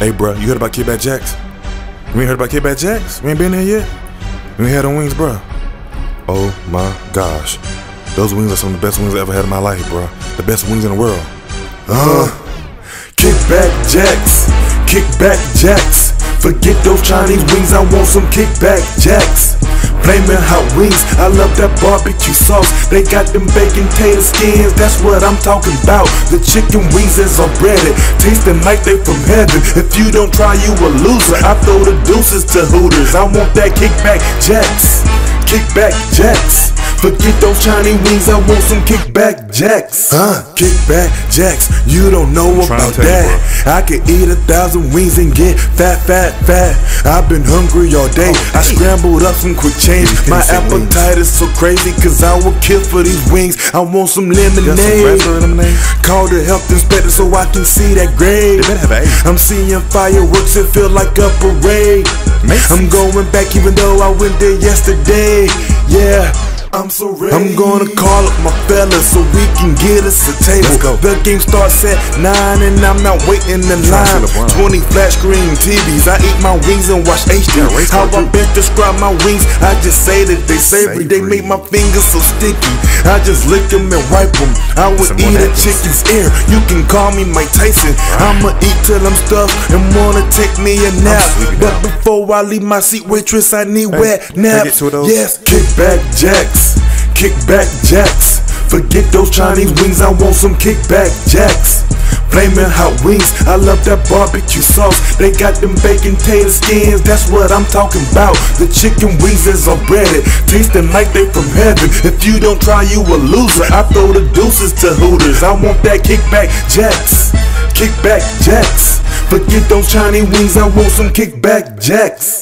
Hey, bro, you heard about Kickback Jacks? You ain't heard about Kickback Jacks? We ain't been there yet? We ain't had on wings, bro. Oh my gosh. Those wings are some of the best wings I ever had in my life, bro. The best wings in the world. Uh, Kickback Jacks. Kickback Jacks. Forget those Chinese wings, I want some Kickback Jacks. Flaming hot wings, I love that barbecue sauce. They got them bacon tater skins, that's what I'm talking about. The chicken wings is all breaded, tasting like they from heaven. If you don't try, you a loser. I throw the deuces to Hooters. I want that kickback jacks, kickback jacks. Forget those Chinese wings, I want some kickback jacks. Huh? Kickback jacks, you don't know about that. I could eat a thousand wings and get fat, fat, fat. I've been hungry all day. I scrambled up some quick change. My can't say wings. appetite is so crazy, cause I will kill for these wings. I want some lemonade. Call the health inspector so I can see that grade. They better have AIDS. I'm seeing fireworks, it feel like a parade. I'm going back even though I went there yesterday. Yeah. I'm so ready. I'm gonna call up my fellas so we can get us a table. Let's go. The game starts at 9 and I'm not waiting in line. 20 flat screen TVs. I eat my wings and watch HD. Yeah, How I best describe my wings? I just say that they savory. They make my fingers so sticky. I just lick them and wipe them. I would Some more eat a chicken's ear. You can call me Mike Tyson. I'ma eat till I'm stuffed and wanna take me a nap. But now. before I leave my seat, waitress, I need wet can I naps. get two those? Yes, kickback jacks. Kickback jacks. Forget those Chinese wings, I want some kickback jacks. Flaming hot wings, I love that barbecue sauce. They got them bacon tater skins, that's what I'm talking about. The chicken wings is all breaded, tasting like they from heaven. If you don't try, you a loser. I throw the deuces to Hooters. I want that kickback jacks. Kickback jacks. Forget those Chinese wings, I want some kickback jacks.